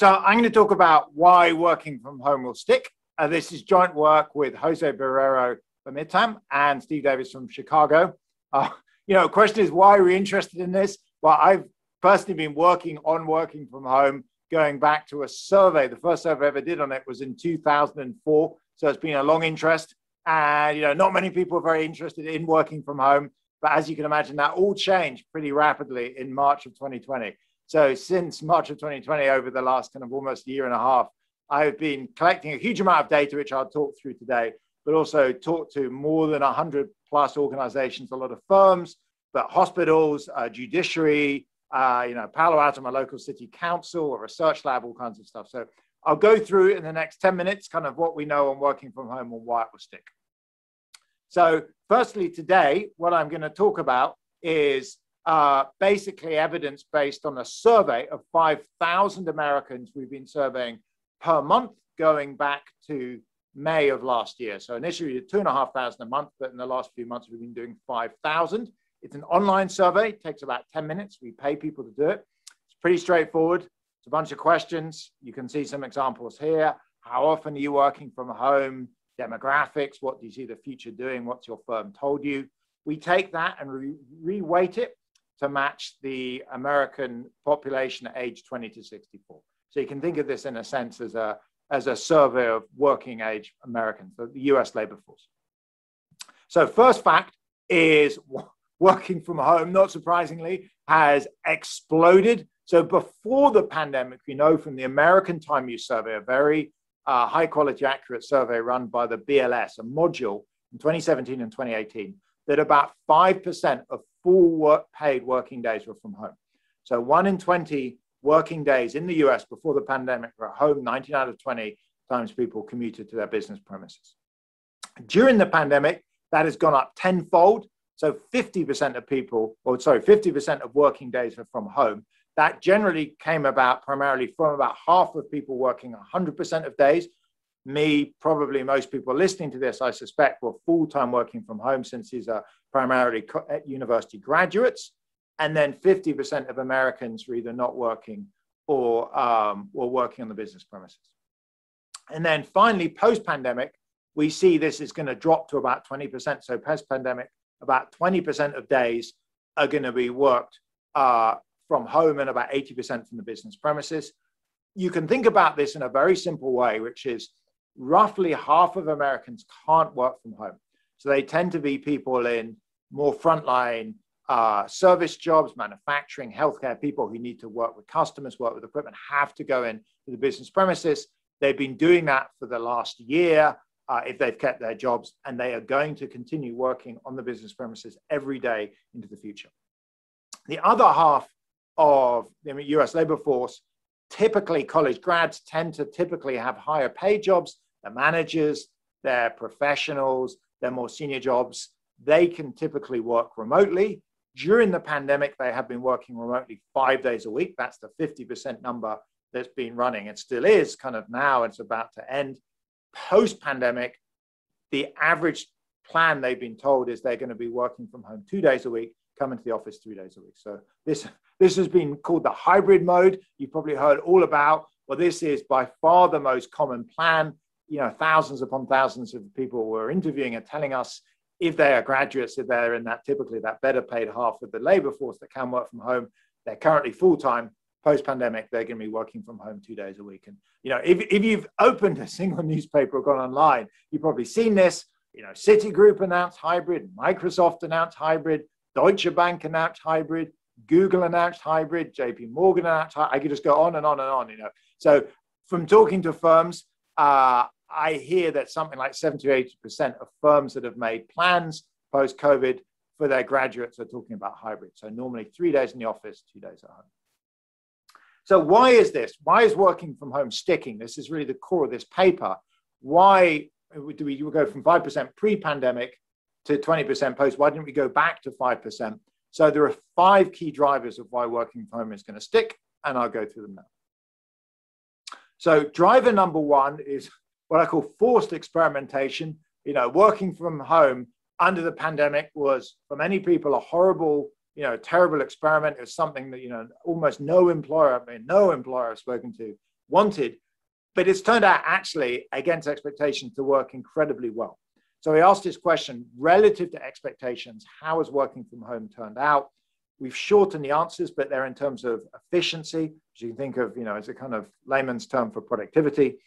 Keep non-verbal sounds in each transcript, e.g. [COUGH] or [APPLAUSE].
So I'm going to talk about why working from home will stick. Uh, this is joint work with Jose Barrero from ITAM and Steve Davis from Chicago. Uh, you know, the question is why are we interested in this? Well, I've personally been working on working from home, going back to a survey. The first survey I ever did on it was in 2004. So it's been a long interest. And, you know, not many people are very interested in working from home. But as you can imagine, that all changed pretty rapidly in March of 2020. So since March of 2020, over the last kind of almost a year and a half, I've been collecting a huge amount of data, which I'll talk through today, but also talk to more than 100 plus organizations, a lot of firms, but hospitals, uh, judiciary, uh, you know, Palo Alto, my local city council, a research lab, all kinds of stuff. So I'll go through in the next 10 minutes kind of what we know on working from home and why it will stick. So firstly, today, what I'm going to talk about is uh, basically evidence based on a survey of 5,000 Americans we've been surveying per month going back to May of last year. So initially we did two and a half thousand a month, but in the last few months we've been doing 5,000. It's an online survey, it takes about 10 minutes. We pay people to do it. It's pretty straightforward. It's a bunch of questions. You can see some examples here. How often are you working from home? Demographics, what do you see the future doing? What's your firm told you? We take that and re- reweight it to match the American population at age 20 to 64. So you can think of this in a sense as a, as a survey of working age Americans, the US labor force. So first fact is working from home, not surprisingly, has exploded. So before the pandemic, we know from the American Time Use Survey, a very uh, high quality, accurate survey run by the BLS, a module in 2017 and 2018, that about 5% of full work paid working days were from home. So one in 20 working days in the US before the pandemic were at home, 19 out of 20 times people commuted to their business premises. During the pandemic, that has gone up tenfold so 50% of people, or sorry, 50% of working days are from home. That generally came about primarily from about half of people working 100% of days. Me, probably most people listening to this, I suspect, were full time working from home since these are primarily at university graduates. And then 50% of Americans were either not working or um, were working on the business premises. And then finally, post pandemic, we see this is going to drop to about 20%. So post pandemic, about 20% of days are going to be worked uh, from home and about 80% from the business premises. You can think about this in a very simple way, which is roughly half of Americans can't work from home. So they tend to be people in more frontline uh, service jobs, manufacturing, healthcare, people who need to work with customers, work with equipment, have to go in to the business premises. They've been doing that for the last year uh, if they've kept their jobs, and they are going to continue working on the business premises every day into the future. The other half of the US labor force, typically college grads tend to typically have higher pay jobs, they're managers, they're professionals, they're more senior jobs. They can typically work remotely. During the pandemic, they have been working remotely five days a week. That's the 50% number that's been running. It still is kind of now, it's about to end post pandemic, the average plan they've been told is they're going to be working from home two days a week, coming to the office three days a week. So this this has been called the hybrid mode. You've probably heard all about. Well, this is by far the most common plan. You know, thousands upon thousands of people were interviewing and telling us if they are graduates, if they're in that typically that better paid half of the labor force that can work from home, they're currently full time post pandemic, they're going to be working from home two days a week. And, you know, if, if you've opened a single [LAUGHS] newspaper or gone online, you've probably seen this. You know, Citigroup announced hybrid, Microsoft announced hybrid, Deutsche Bank announced hybrid, Google announced hybrid, JP Morgan announced hybrid. I could just go on and on and on, you know. So from talking to firms, uh, I hear that something like 70 or 80% of firms that have made plans post COVID for their graduates are talking about hybrid. So normally three days in the office, two days at home. So why is this? Why is working from home sticking? This is really the core of this paper. Why do we go from 5% pre-pandemic to 20% post? Why didn't we go back to 5%? So there are five key drivers of why working from home is going to stick, and I'll go through them now. So driver number one is what I call forced experimentation. You know, working from home under the pandemic was for many people a horrible you know, terrible experiment. It was something that, you know, almost no employer, I mean, no employer I've spoken to wanted. But it's turned out actually, against expectations, to work incredibly well. So we asked this question relative to expectations, how has working from home turned out? We've shortened the answers, but they're in terms of efficiency, which you can think of, you know, as a kind of layman's term for productivity.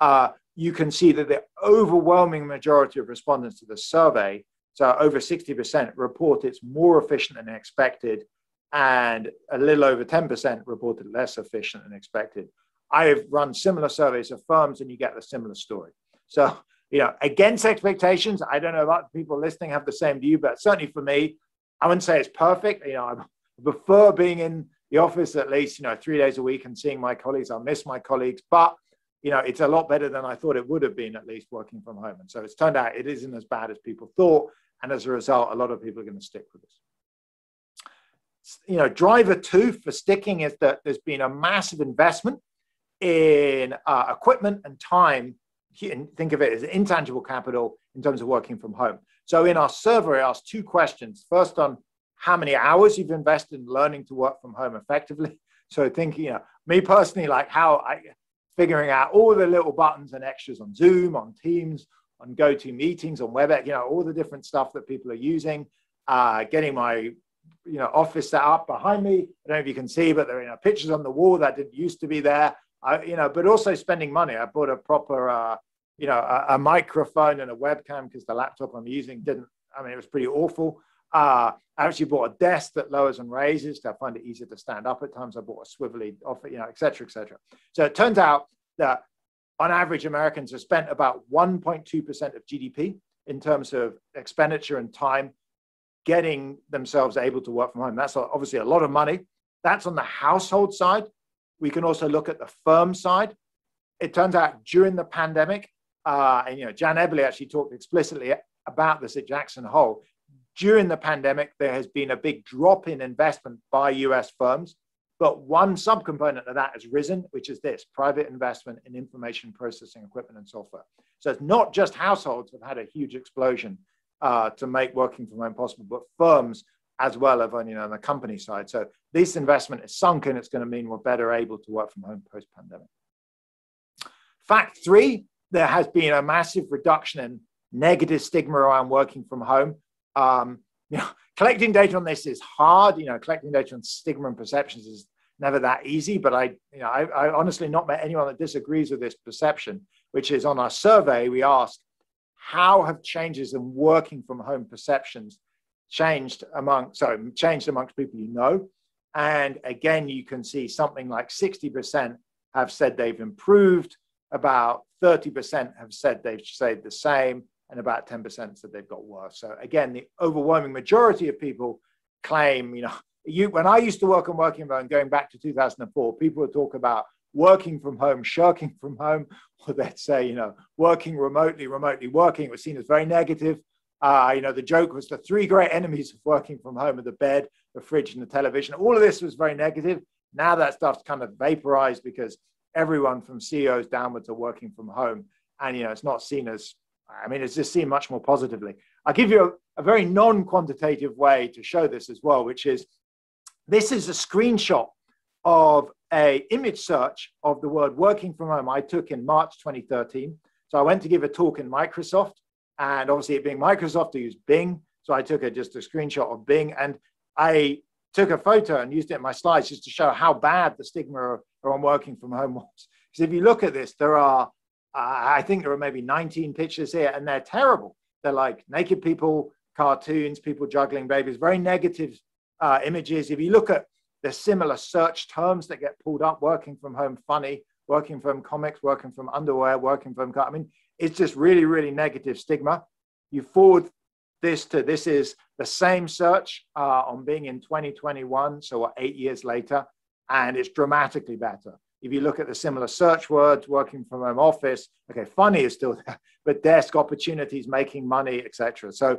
Uh, you can see that the overwhelming majority of respondents to the survey, so over 60%, report it's more efficient than expected, and a little over 10% reported less efficient than expected. I have run similar surveys of firms, and you get a similar story. So you know, against expectations. I don't know about people listening have the same view, but certainly for me, I wouldn't say it's perfect. You know, I prefer being in the office at least, you know, three days a week and seeing my colleagues. I miss my colleagues, but you know, it's a lot better than I thought it would have been at least working from home. And so it's turned out it isn't as bad as people thought. And as a result, a lot of people are going to stick with this. You know, driver two for sticking is that there's been a massive investment in uh, equipment and time think of it as intangible capital in terms of working from home. So in our survey, I asked two questions. First, on how many hours you've invested in learning to work from home effectively. [LAUGHS] So thinking, you know, me personally, like how I figuring out all the little buttons and extras on Zoom, on Teams, on GoToMeetings, on WebEx, you know, all the different stuff that people are using. Uh, getting my you know office set up behind me. I don't know if you can see, but there are you know, pictures on the wall that didn't used to be there. I, you know, but also spending money. I bought a proper uh, you know, a, a microphone and a webcam because the laptop I'm using didn't, I mean, it was pretty awful. Uh, I actually bought a desk that lowers and raises to find it easier to stand up at times. I bought a swivelly off, you know, et cetera, et cetera. So it turns out that on average, Americans have spent about 1.2% of GDP in terms of expenditure and time getting themselves able to work from home. That's obviously a lot of money. That's on the household side. We can also look at the firm side. It turns out during the pandemic, uh, and you know, Jan Eberly actually talked explicitly about this at Jackson Hole. During the pandemic, there has been a big drop in investment by US firms, but one subcomponent of that has risen, which is this private investment in information processing equipment and software. So it's not just households have had a huge explosion uh, to make working from home possible, but firms as well have on, you know, on the company side. So this investment is sunk and it's going to mean we're better able to work from home post pandemic. Fact three there has been a massive reduction in negative stigma around working from home. Um, you know, [LAUGHS] collecting data on this is hard. You know, collecting data on stigma and perceptions is never that easy. But I, you know, I, I honestly not met anyone that disagrees with this perception. Which is on our survey, we asked, how have changes in working from home perceptions changed among sorry changed amongst people you know? And again, you can see something like 60% have said they've improved about 30% have said they've stayed the same, and about 10% said they've got worse. So again, the overwhelming majority of people claim, you know, you, when I used to work on working from home, going back to 2004, people would talk about working from home, shirking from home, [LAUGHS] or they'd say, you know, working remotely, remotely working. It was seen as very negative. Uh, you know, the joke was the three great enemies of working from home are the bed, the fridge, and the television. All of this was very negative. Now that stuff's kind of vaporized because everyone from CEOs downwards are working from home. And, you know, it's not seen as, I mean, it's just seen much more positively. I'll give you a, a very non quantitative way to show this as well, which is this is a screenshot of a image search of the word working from home I took in March 2013. So I went to give a talk in Microsoft, and obviously it being Microsoft, I used Bing. So I took a, just a screenshot of Bing, and I took a photo and used it in my slides just to show how bad the stigma around working from home was. Because if you look at this, there are, I think there are maybe 19 pictures here, and they're terrible. They're like naked people, cartoons, people juggling babies, very negative uh, images. If you look at the similar search terms that get pulled up, working from home funny, working from comics, working from underwear, working from, I mean, it's just really, really negative stigma. You forward this to this is the same search uh, on Bing in 2021, so eight years later, and it's dramatically better. If you look at the similar search words, working from home office, okay, funny is still there, [LAUGHS] but desk opportunities, making money, etc. So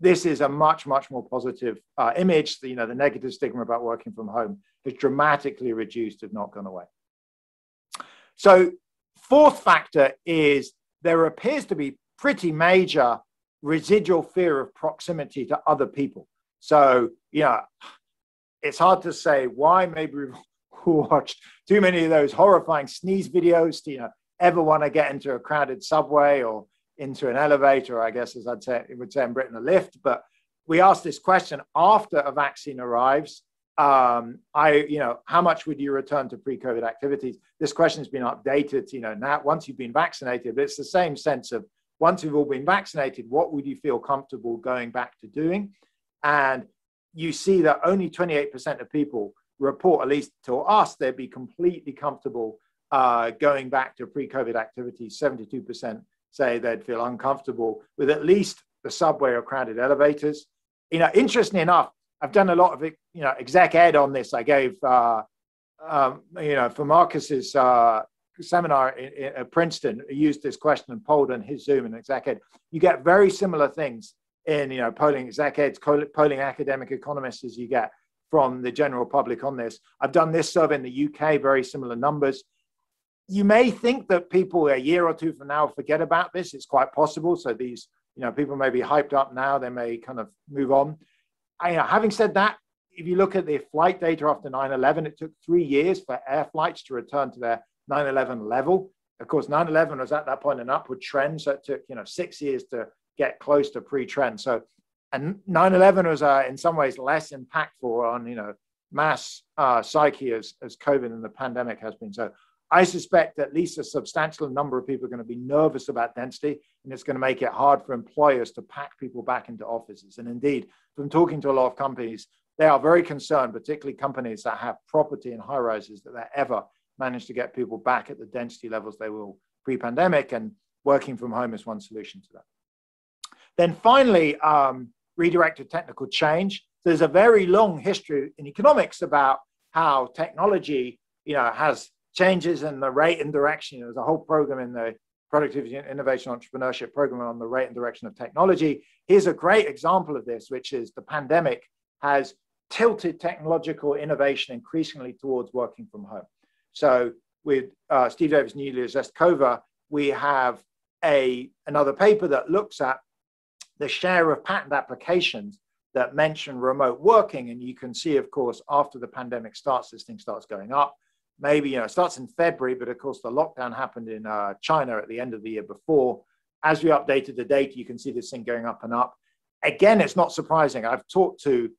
this is a much, much more positive uh, image. You know, the negative stigma about working from home has dramatically reduced, if not gone away. So fourth factor is there appears to be pretty major residual fear of proximity to other people. So, you know, it's hard to say why maybe we've [LAUGHS] watched too many of those horrifying sneeze videos to you know ever want to get into a crowded subway or into an elevator, I guess, as I'd say, it would say in Britain, a lift. But we asked this question after a vaccine arrives. Um, I, you know, how much would you return to pre-COVID activities? This question has been updated. You know, now once you've been vaccinated, it's the same sense of once you've all been vaccinated, what would you feel comfortable going back to doing? And you see that only 28% of people report, at least to us, they'd be completely comfortable uh, going back to pre-COVID activities. 72% say they'd feel uncomfortable with at least the subway or crowded elevators. You know, interestingly enough, I've done a lot of you know exec ed on this. I gave uh, um, you know for Markus's uh, seminar in, at Princeton. Used this question and polled on his Zoom and exec ed. You get very similar things in you know polling exec eds, polling academic economists as you get from the general public on this. I've done this survey in the UK, very similar numbers. You may think that people a year or two from now forget about this. It's quite possible. So these, you know, people may be hyped up now. They may kind of move on. I, you know, having said that, if you look at the flight data after 9/11, it took three years for air flights to return to their 9/11 level. Of course, 9/11 was at that point an upward trend, so it took you know six years to get close to pre-trend. So and 9-11 was uh, in some ways less impactful on you know mass uh, psyche as, as covid and the pandemic has been. So i suspect at least a substantial number of people are going to be nervous about density and it's going to make it hard for employers to pack people back into offices. And indeed from talking to a lot of companies they are very concerned particularly companies that have property in high rises that they ever manage to get people back at the density levels they were pre-pandemic and working from home is one solution to that. Then finally um, redirected technical change. There's a very long history in economics about how technology, you know, has changes in the rate and direction. There's a whole program in the productivity and innovation entrepreneurship program on the rate and direction of technology. Here's a great example of this, which is the pandemic has tilted technological innovation increasingly towards working from home. So with uh, Steve Davis and Yulia Zhestkova, we have a, another paper that looks at the share of patent applications that mention remote working. And you can see, of course, after the pandemic starts, this thing starts going up. Maybe, you know, it starts in February, but of course, the lockdown happened in uh, China at the end of the year before. As we updated the data, you can see this thing going up and up. Again, it's not surprising. I've talked to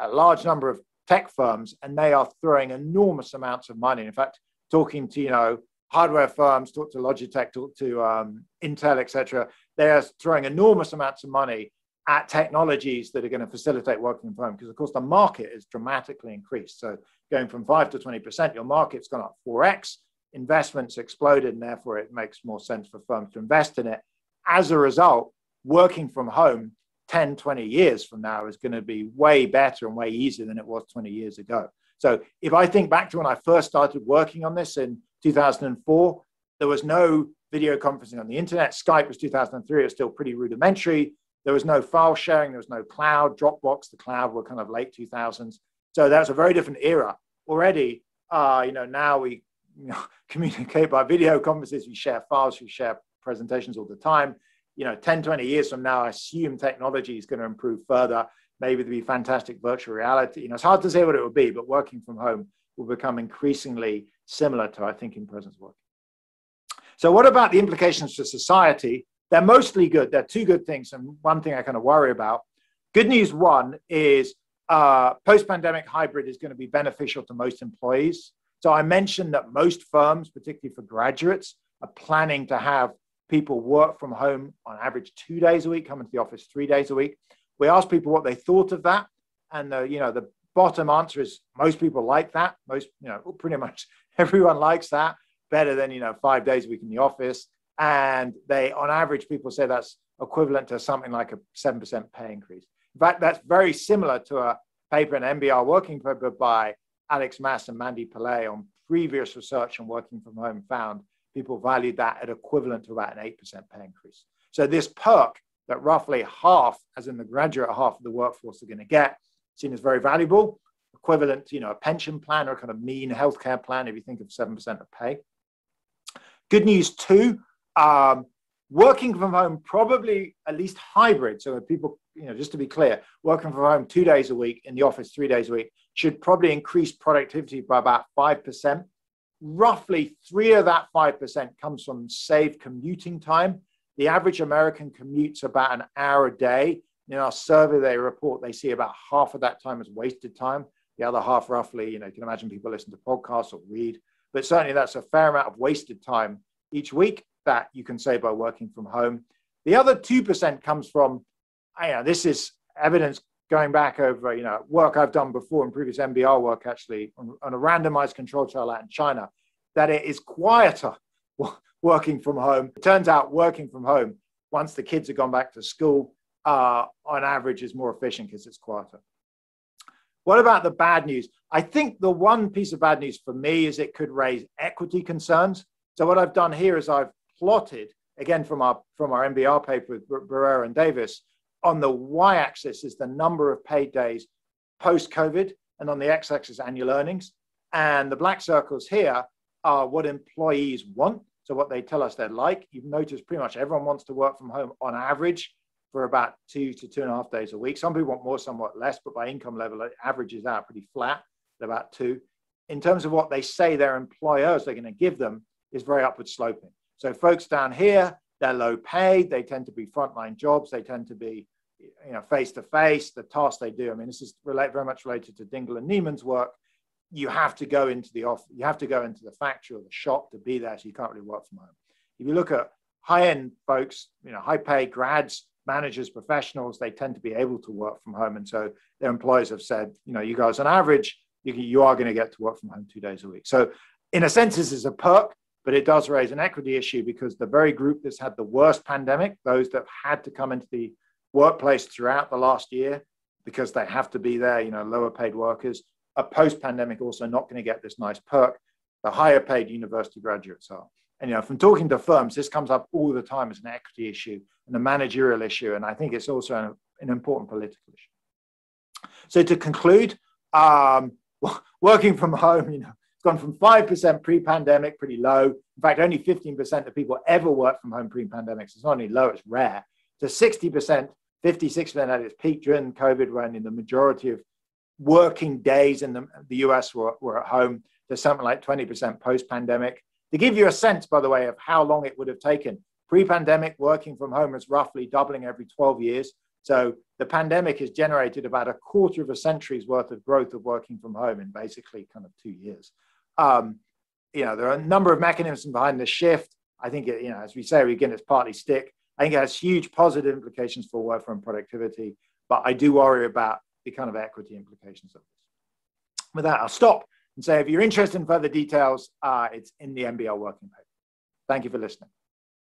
a large number of tech firms, and they are throwing enormous amounts of money. In fact, talking to, you know, hardware firms, talk to Logitech, talk to um, Intel, etc. They're throwing enormous amounts of money at technologies that are going to facilitate working from home because, of course, the market is dramatically increased. So going from five to 20%, your market's gone up 4x, investments exploded, and therefore it makes more sense for firms to invest in it. As a result, working from home 10, 20 years from now is going to be way better and way easier than it was 20 years ago. So if I think back to when I first started working on this in 2004. There was no video conferencing on the internet. Skype was 2003. It was still pretty rudimentary. There was no file sharing. There was no cloud. Dropbox, the cloud were kind of late 2000s. So that was a very different era. Already, uh, you know, now we you know, [LAUGHS] communicate by video conferences. We share files. We share presentations all the time. You know, 10, 20 years from now, I assume technology is going to improve further. Maybe there'll be fantastic virtual reality. You know, it's hard to say what it will be, but working from home will become increasingly similar to our thinking presence work. So, what about the implications for society? They're mostly good. They're two good things, and one thing I kind of worry about. Good news one is uh, post pandemic hybrid is going to be beneficial to most employees. So, I mentioned that most firms, particularly for graduates, are planning to have people work from home on average two days a week, come into the office three days a week. We asked people what they thought of that, and the, you know the bottom answer is most people like that. Most, you know, pretty much everyone likes that better than, you know, five days a week in the office. And they, on average, people say that's equivalent to something like a 7% pay increase. In fact, that's very similar to a paper, an NBER working paper by Alex Mas and Mandy Pallais on previous research on working from home found people valued that at equivalent to about an 8% pay increase. So this perk that roughly half, as in the graduate half of the workforce are going to get, seen as very valuable, equivalent you know, a pension plan or a kind of mean healthcare plan if you think of 7% of pay. Good news too, um, working from home probably at least hybrid. So people, you know, just to be clear, working from home two days a week in the office three days a week, should probably increase productivity by about 5%. Roughly three of that 5% comes from saved commuting time. The average American commutes about an hour a day. In our survey, they report they see about half of that time as wasted time. The other half, roughly, you know, you can imagine people listen to podcasts or read, but certainly that's a fair amount of wasted time each week that you can save by working from home. The other 2% comes from, you know, this is evidence going back over, you know, work I've done before in previous NBER work actually on, on a randomized control trial out in China, that it is quieter working from home. It turns out working from home, once the kids have gone back to school, uh, on average is more efficient because it's quieter. What about the bad news? I think the one piece of bad news for me is it could raise equity concerns. So what I've done here is I've plotted again from our from our NBER paper with Barrero and Davis. On the y-axis is the number of paid days post-COVID, and on the x-axis annual earnings. And the black circles here are what employees want. So what they tell us they'd like. You've noticed pretty much everyone wants to work from home on average for about two to two and a half days a week. Some people want more, somewhat less, but by income level, it averages out pretty flat at about two. In terms of what they say their employers are going to give them is very upward sloping. So folks down here, they're low paid. They tend to be frontline jobs. They tend to be, you know, face to face. The tasks they do. I mean, this is relate, very much related to Dingel and Neiman's work. You have to go into the off. You have to go into the factory or the shop to be there. So you can't really work from home. If you look at high end folks, you know, high paid grads, managers, professionals, they tend to be able to work from home. And so their employers have said, you know, you guys on average, you, you are going to get to work from home two days a week. So in a sense, this is a perk but it does raise an equity issue because the very group that's had the worst pandemic, those that had to come into the workplace throughout the last year because they have to be there, you know, lower paid workers, are post pandemic also not going to get this nice perk. The higher paid university graduates are. And, you know, from talking to firms, this comes up all the time as an equity issue and a managerial issue. And I think it's also an, an important political issue. So to conclude, um, [LAUGHS] working from home, you know, it's gone from 5% pre pandemic, pretty low. In fact, only 15% of people ever work from home pre pandemic. So it's not only low, it's rare. To 60%, 56% at its peak during COVID, when in the majority of working days in the, the US were, were at home, to something like 20% post pandemic. To give you a sense, by the way, of how long it would have taken, pre pandemic working from home is roughly doubling every 12 years. So the pandemic has generated about a quarter of a century's worth of growth of working from home in basically kind of two years. Um, you know, there are a number of mechanisms behind the shift. I think, it, you know, as we say, again, it's partly stick. I think it has huge positive implications for work and productivity, but I do worry about the kind of equity implications of this. With that, I'll stop and say if you're interested in further details, uh, it's in the NBER working paper. Thank you for listening.